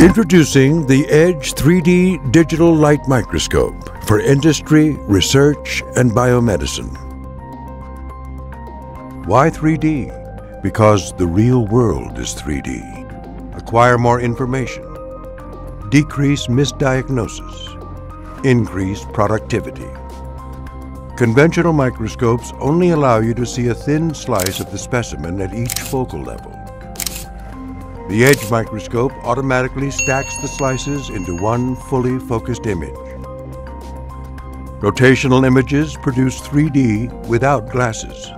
Introducing the Edge 3D Digital Light Microscope for industry, research, and biomedicine. Why 3D? Because the real world is 3D. Acquire more information. Decrease misdiagnosis. Increase productivity. Conventional microscopes only allow you to see a thin slice of the specimen at each focal level. The Edge microscope automatically stacks the slices into one fully focused image. Rotational images produce 3D without glasses.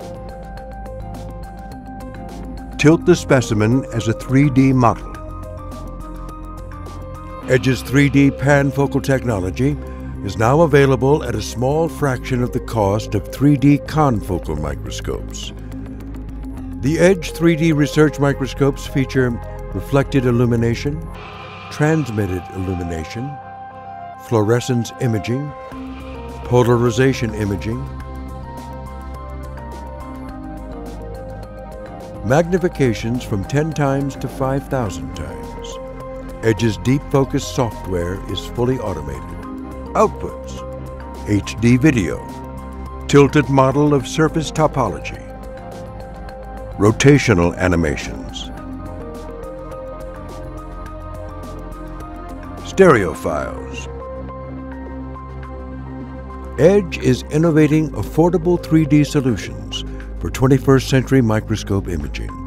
Tilt the specimen as a 3D model. Edge's 3D panfocal technology is now available at a small fraction of the cost of 3D confocal microscopes. The Edge 3D research microscopes feature reflected illumination, transmitted illumination, fluorescence imaging, polarization imaging, magnifications from 10 times to 5,000 times. Edge's Deep Focus software is fully automated. Outputs, HD video, tilted model of surface topology, rotational animations, stereo files. Edge is innovating affordable 3D solutions for 21st century microscope imaging.